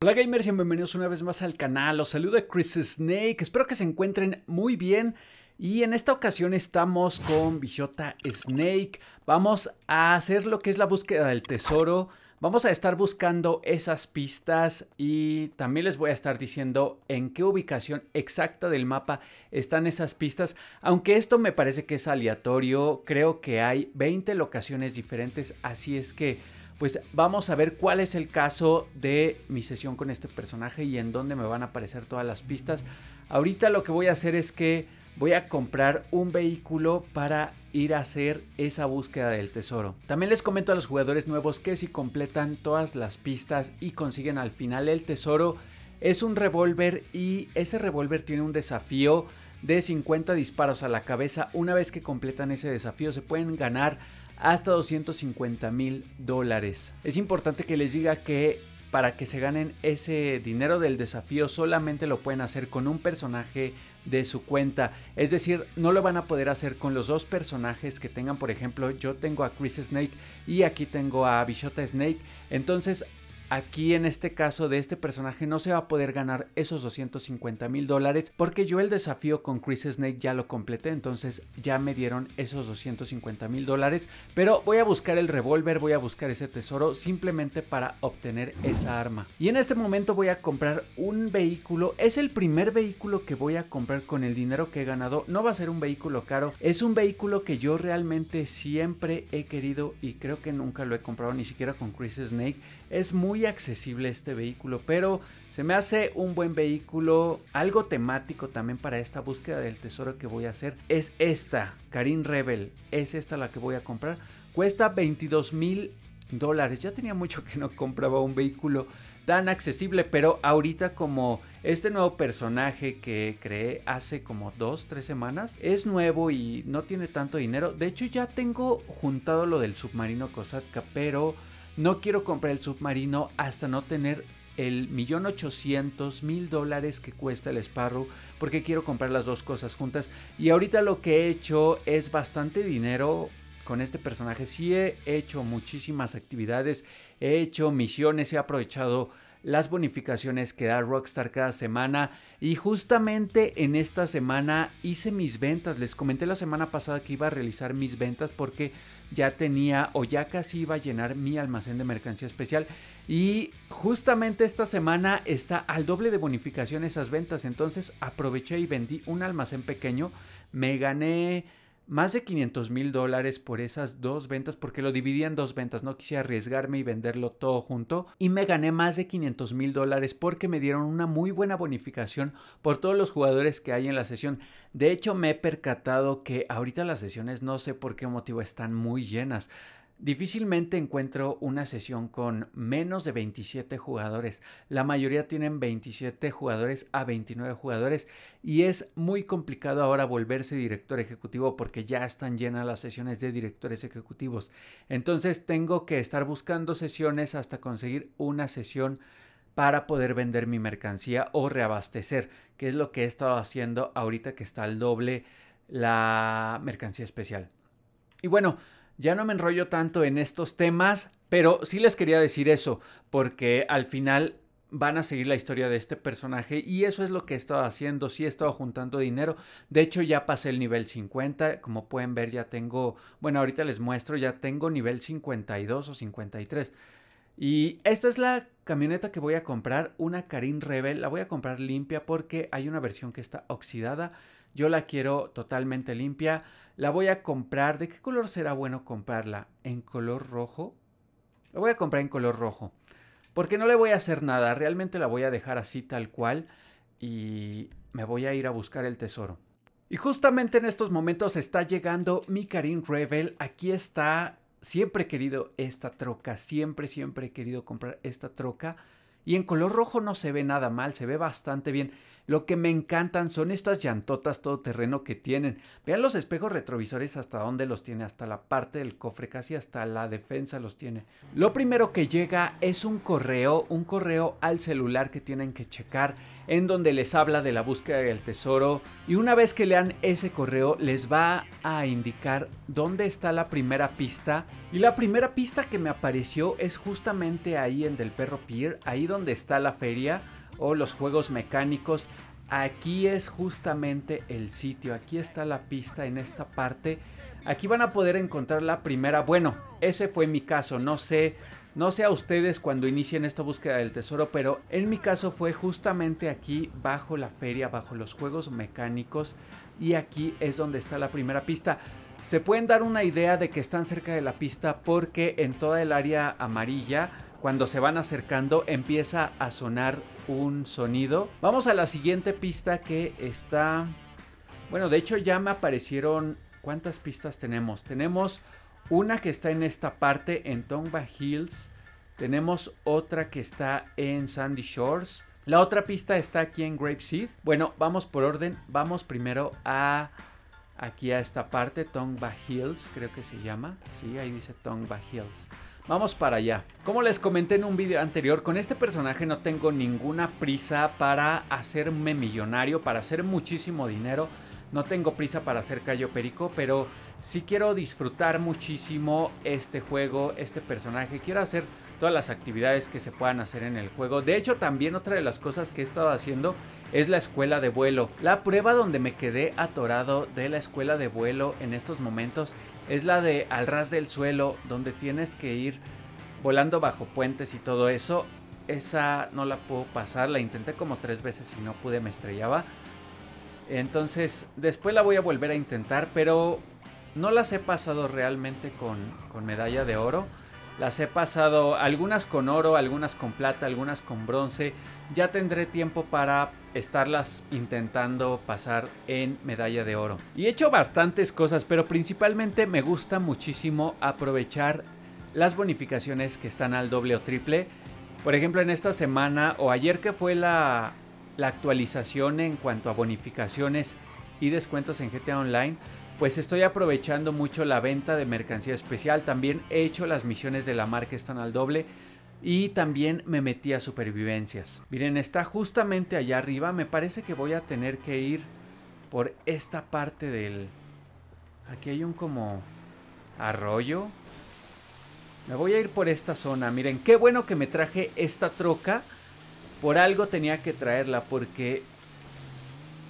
Hola gamers y bienvenidos una vez más al canal, los saluda Chris Snake, espero que se encuentren muy bien. Y en esta ocasión estamos con Bichota Snake, vamos a hacer lo que es la búsqueda del tesoro, vamos a estar buscando esas pistas y también les voy a estar diciendo en qué ubicación exacta del mapa están esas pistas, aunque esto me parece que es aleatorio, creo que hay 20 locaciones diferentes, así es que pues vamos a ver cuál es el caso de mi sesión con este personaje y en dónde me van a aparecer todas las pistas. Ahorita lo que voy a hacer es que voy a comprar un vehículo para ir a hacer esa búsqueda del tesoro. También les comento a los jugadores nuevos que si completan todas las pistas y consiguen al final el tesoro, es un revólver y ese revólver tiene un desafío de 50 disparos a la cabeza. Una vez que completan ese desafío se pueden ganar hasta 250 mil dólares. Es importante que les diga que para que se ganen ese dinero del desafío solamente lo pueden hacer con un personaje de su cuenta. Es decir, no lo van a poder hacer con los dos personajes que tengan. Por ejemplo, yo tengo a Chris Snake y aquí tengo a Bichota Snake. Entonces Aquí en este caso de este personaje no se va a poder ganar esos 250 mil dólares porque yo el desafío con Chris Snake ya lo completé, entonces ya me dieron esos 250 mil dólares. Pero voy a buscar el revólver, voy a buscar ese tesoro simplemente para obtener esa arma. Y en este momento voy a comprar un vehículo, es el primer vehículo que voy a comprar con el dinero que he ganado. No va a ser un vehículo caro, es un vehículo que yo realmente siempre he querido y creo que nunca lo he comprado ni siquiera con Chris Snake. Es muy accesible este vehículo, pero se me hace un buen vehículo, algo temático también para esta búsqueda del tesoro que voy a hacer. Es esta, Karin Rebel, es esta la que voy a comprar. Cuesta 22 mil dólares. Ya tenía mucho que no compraba un vehículo tan accesible, pero ahorita como este nuevo personaje que creé hace como dos, tres semanas es nuevo y no tiene tanto dinero. De hecho ya tengo juntado lo del submarino Kosatka, pero no quiero comprar el submarino hasta no tener el millón ochocientos mil dólares que cuesta el Sparrow porque quiero comprar las dos cosas juntas. Y ahorita lo que he hecho es bastante dinero con este personaje. Sí he hecho muchísimas actividades he hecho misiones he aprovechado las bonificaciones que da Rockstar cada semana y justamente en esta semana hice mis ventas. Les comenté la semana pasada que iba a realizar mis ventas porque ya tenía o ya casi iba a llenar mi almacén de mercancía especial y justamente esta semana está al doble de bonificación esas ventas. Entonces aproveché y vendí un almacén pequeño. Me gané más de 500 mil dólares por esas dos ventas porque lo dividí en dos ventas, no quise arriesgarme y venderlo todo junto y me gané más de 500 mil dólares porque me dieron una muy buena bonificación por todos los jugadores que hay en la sesión. De hecho me he percatado que ahorita las sesiones no sé por qué motivo están muy llenas. Difícilmente encuentro una sesión con menos de 27 jugadores. La mayoría tienen 27 jugadores a 29 jugadores y es muy complicado ahora volverse director ejecutivo porque ya están llenas las sesiones de directores ejecutivos. Entonces tengo que estar buscando sesiones hasta conseguir una sesión para poder vender mi mercancía o reabastecer, que es lo que he estado haciendo ahorita que está al doble la mercancía especial. Y bueno, ya no me enrollo tanto en estos temas, pero sí les quería decir eso, porque al final van a seguir la historia de este personaje y eso es lo que he estado haciendo, sí he estado juntando dinero, de hecho ya pasé el nivel 50, como pueden ver ya tengo, bueno ahorita les muestro, ya tengo nivel 52 o 53 y esta es la camioneta que voy a comprar, una Karin Rebel, la voy a comprar limpia porque hay una versión que está oxidada, yo la quiero totalmente limpia. La voy a comprar. ¿De qué color será bueno comprarla? ¿En color rojo? La voy a comprar en color rojo. Porque no le voy a hacer nada. Realmente la voy a dejar así tal cual. Y me voy a ir a buscar el tesoro. Y justamente en estos momentos está llegando mi Karim Rebel. Aquí está. Siempre he querido esta troca. Siempre, siempre he querido comprar esta troca. Y en color rojo no se ve nada mal. Se ve bastante bien. Lo que me encantan son estas llantotas todoterreno que tienen. Vean los espejos retrovisores hasta dónde los tiene, hasta la parte del cofre, casi hasta la defensa los tiene. Lo primero que llega es un correo, un correo al celular que tienen que checar en donde les habla de la búsqueda del tesoro y una vez que lean ese correo les va a indicar dónde está la primera pista y la primera pista que me apareció es justamente ahí en Del Perro Pier, ahí donde está la feria o los juegos mecánicos. Aquí es justamente el sitio, aquí está la pista en esta parte. Aquí van a poder encontrar la primera. Bueno, ese fue mi caso, no sé, no sé a ustedes cuando inicien esta búsqueda del tesoro, pero en mi caso fue justamente aquí bajo la feria, bajo los juegos mecánicos y aquí es donde está la primera pista. Se pueden dar una idea de que están cerca de la pista porque en toda el área amarilla cuando se van acercando empieza a sonar un sonido. Vamos a la siguiente pista que está... Bueno, de hecho ya me aparecieron... ¿Cuántas pistas tenemos? Tenemos una que está en esta parte en Tongva Hills. Tenemos otra que está en Sandy Shores. La otra pista está aquí en Grapeseed. Bueno, vamos por orden. Vamos primero a aquí a esta parte, Tongva Hills, creo que se llama. Sí, ahí dice Tongva Hills. Vamos para allá. Como les comenté en un video anterior, con este personaje no tengo ninguna prisa para hacerme millonario, para hacer muchísimo dinero. No tengo prisa para hacer Cayo Perico, pero sí quiero disfrutar muchísimo este juego, este personaje. Quiero hacer todas las actividades que se puedan hacer en el juego. De hecho, también otra de las cosas que he estado haciendo es la escuela de vuelo. La prueba donde me quedé atorado de la escuela de vuelo en estos momentos es la de al ras del suelo, donde tienes que ir volando bajo puentes y todo eso. Esa no la puedo pasar, la intenté como tres veces y no pude, me estrellaba. Entonces, después la voy a volver a intentar, pero no las he pasado realmente con, con medalla de oro. Las he pasado algunas con oro, algunas con plata, algunas con bronce. Ya tendré tiempo para estarlas intentando pasar en medalla de oro. Y he hecho bastantes cosas, pero principalmente me gusta muchísimo aprovechar las bonificaciones que están al doble o triple. Por ejemplo, en esta semana o ayer que fue la, actualización en cuanto a bonificaciones y descuentos en GTA Online, pues estoy aprovechando mucho la venta de mercancía especial. También he hecho las misiones de la marca están al doble. Y también me metí a supervivencias. Miren, está justamente allá arriba. Me parece que voy a tener que ir por esta parte del... Aquí hay un como arroyo. Me voy a ir por esta zona. Miren, qué bueno que me traje esta troca. Por algo tenía que traerla porque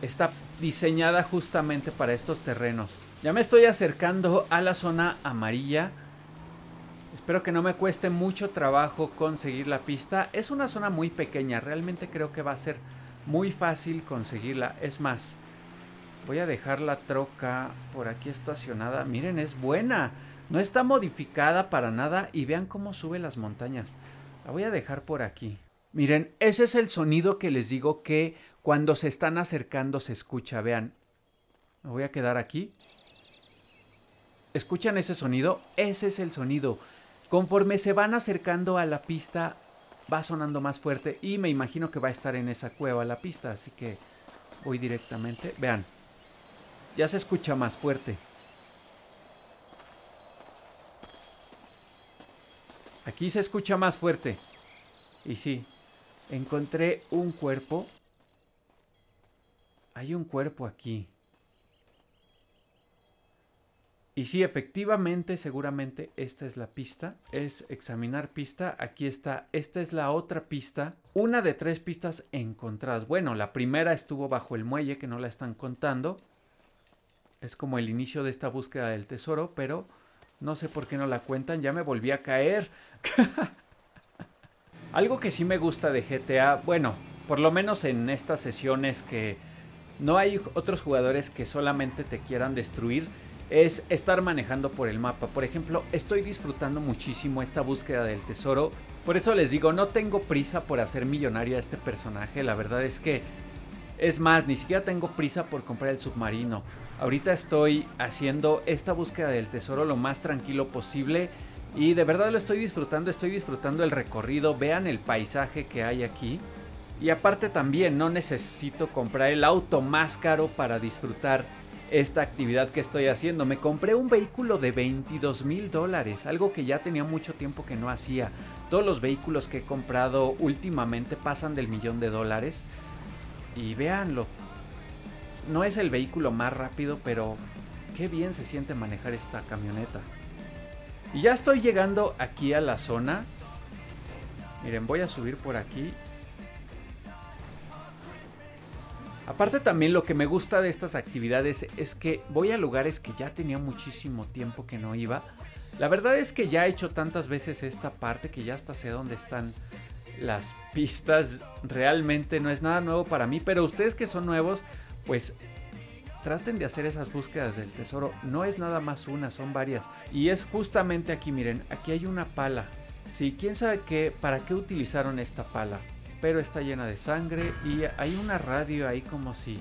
está diseñada justamente para estos terrenos. Ya me estoy acercando a la zona amarilla. Espero que no me cueste mucho trabajo conseguir la pista. Es una zona muy pequeña, realmente creo que va a ser muy fácil conseguirla. Es más, voy a dejar la troca por aquí estacionada. Miren, es buena. No está modificada para nada y vean cómo sube las montañas. La voy a dejar por aquí. Miren, ese es el sonido que les digo que cuando se están acercando se escucha. Vean, me voy a quedar aquí. ¿Escuchan ese sonido? Ese es el sonido. Conforme se van acercando a la pista, va sonando más fuerte y me imagino que va a estar en esa cueva la pista, así que voy directamente. Vean, ya se escucha más fuerte. Aquí se escucha más fuerte. Y sí, encontré un cuerpo. Hay un cuerpo aquí. Y sí, efectivamente, seguramente esta es la pista. Es examinar pista. Aquí está. Esta es la otra pista. Una de tres pistas encontradas. Bueno, la primera estuvo bajo el muelle, que no la están contando. Es como el inicio de esta búsqueda del tesoro, pero no sé por qué no la cuentan. Ya me volví a caer. Algo que sí me gusta de GTA, bueno, por lo menos en estas sesiones que no hay otros jugadores que solamente te quieran destruir es estar manejando por el mapa. Por ejemplo, estoy disfrutando muchísimo esta búsqueda del tesoro. Por eso les digo, no tengo prisa por hacer millonario a este personaje. La verdad es que, es más, ni siquiera tengo prisa por comprar el submarino. Ahorita estoy haciendo esta búsqueda del tesoro lo más tranquilo posible. Y de verdad lo estoy disfrutando, estoy disfrutando el recorrido. Vean el paisaje que hay aquí. Y aparte también no necesito comprar el auto más caro para disfrutar esta actividad que estoy haciendo. Me compré un vehículo de 22 mil dólares, algo que ya tenía mucho tiempo que no hacía. Todos los vehículos que he comprado últimamente pasan del millón de dólares. Y véanlo, no es el vehículo más rápido, pero qué bien se siente manejar esta camioneta. Y ya estoy llegando aquí a la zona. Miren, voy a subir por aquí Aparte también lo que me gusta de estas actividades es que voy a lugares que ya tenía muchísimo tiempo que no iba. La verdad es que ya he hecho tantas veces esta parte que ya hasta sé dónde están las pistas. Realmente no es nada nuevo para mí, pero ustedes que son nuevos, pues traten de hacer esas búsquedas del tesoro. No es nada más una, son varias. Y es justamente aquí, miren, aquí hay una pala. Sí, quién sabe qué, para qué utilizaron esta pala pero está llena de sangre y hay una radio ahí como si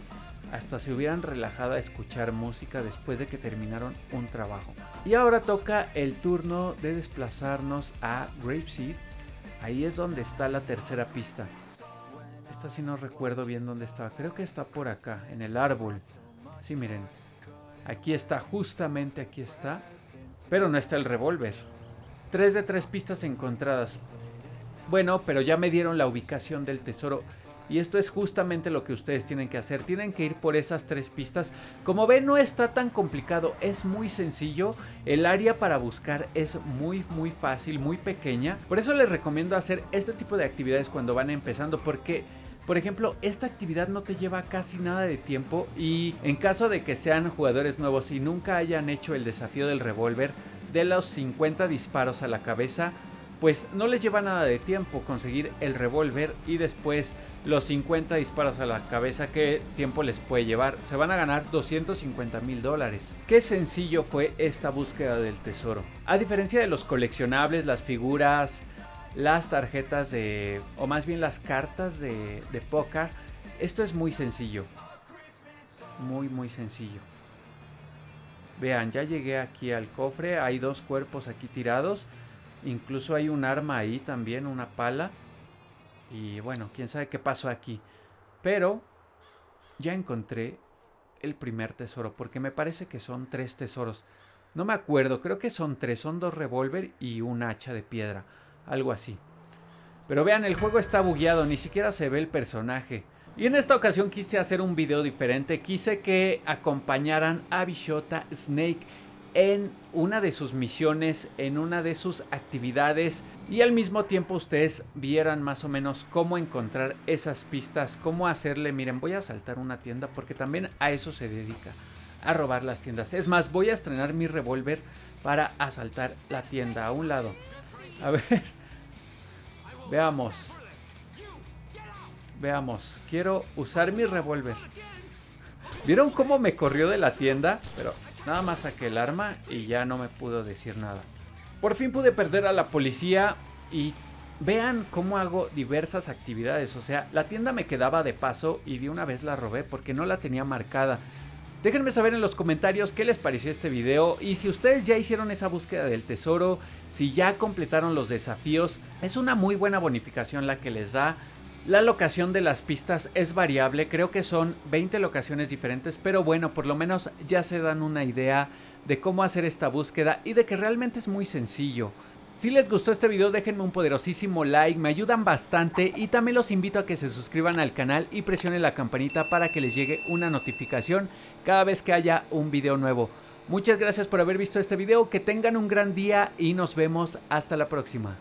hasta se hubieran relajado a escuchar música después de que terminaron un trabajo. Y ahora toca el turno de desplazarnos a Grapeseed. Ahí es donde está la tercera pista. Esta sí no recuerdo bien dónde estaba. Creo que está por acá, en el árbol. Sí, miren. Aquí está, justamente aquí está. Pero no está el revólver. Tres de tres pistas encontradas. Bueno, pero ya me dieron la ubicación del tesoro. Y esto es justamente lo que ustedes tienen que hacer. Tienen que ir por esas tres pistas. Como ven, no está tan complicado. Es muy sencillo. El área para buscar es muy, muy fácil, muy pequeña. Por eso les recomiendo hacer este tipo de actividades cuando van empezando. Porque por ejemplo, esta actividad no te lleva casi nada de tiempo y en caso de que sean jugadores nuevos y nunca hayan hecho el desafío del revólver, de los 50 disparos a la cabeza, pues no les lleva nada de tiempo conseguir el revólver y después los 50 disparos a la cabeza, ¿qué tiempo les puede llevar? Se van a ganar 250 mil dólares. Qué sencillo fue esta búsqueda del tesoro. A diferencia de los coleccionables, las figuras, las tarjetas de, o más bien las cartas de, de póker, esto es muy sencillo. Muy, muy sencillo. Vean, ya llegué aquí al cofre, hay dos cuerpos aquí tirados. Incluso hay un arma ahí también, una pala. Y bueno, quién sabe qué pasó aquí. Pero ya encontré el primer tesoro, porque me parece que son tres tesoros. No me acuerdo, creo que son tres, son dos revólver y un hacha de piedra, algo así. Pero vean, el juego está bugueado, ni siquiera se ve el personaje. Y en esta ocasión quise hacer un video diferente, quise que acompañaran a Bishota Snake en una de sus misiones, en una de sus actividades y al mismo tiempo ustedes vieran más o menos cómo encontrar esas pistas, cómo hacerle, miren, voy a saltar una tienda porque también a eso se dedica, a robar las tiendas. Es más, voy a estrenar mi revólver para asaltar la tienda a un lado. A ver, veamos. Veamos, quiero usar mi revólver. ¿Vieron cómo me corrió de la tienda? Pero Nada más saqué el arma y ya no me pudo decir nada. Por fin pude perder a la policía y vean cómo hago diversas actividades. O sea, la tienda me quedaba de paso y de una vez la robé porque no la tenía marcada. Déjenme saber en los comentarios qué les pareció este video y si ustedes ya hicieron esa búsqueda del tesoro, si ya completaron los desafíos, es una muy buena bonificación la que les da. La locación de las pistas es variable, creo que son 20 locaciones diferentes, pero bueno, por lo menos ya se dan una idea de cómo hacer esta búsqueda y de que realmente es muy sencillo. Si les gustó este video déjenme un poderosísimo like, me ayudan bastante y también los invito a que se suscriban al canal y presionen la campanita para que les llegue una notificación cada vez que haya un video nuevo. Muchas gracias por haber visto este video, que tengan un gran día y nos vemos hasta la próxima.